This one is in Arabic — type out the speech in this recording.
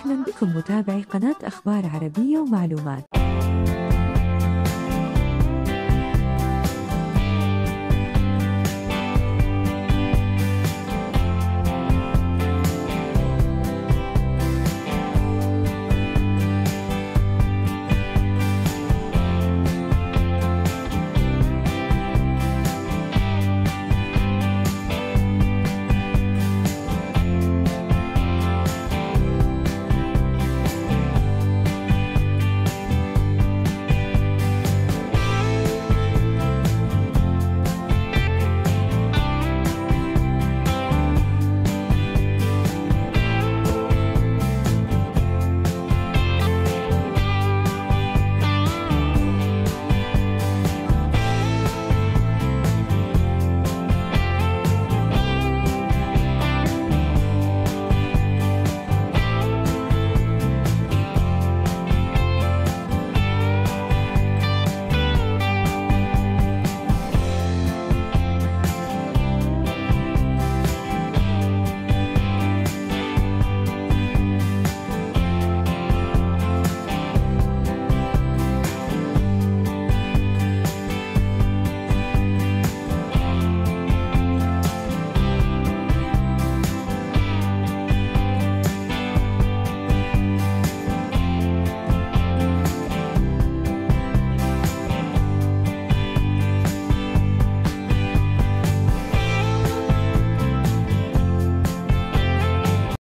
أهلا بكم متابعي قناة أخبار عربية ومعلومات.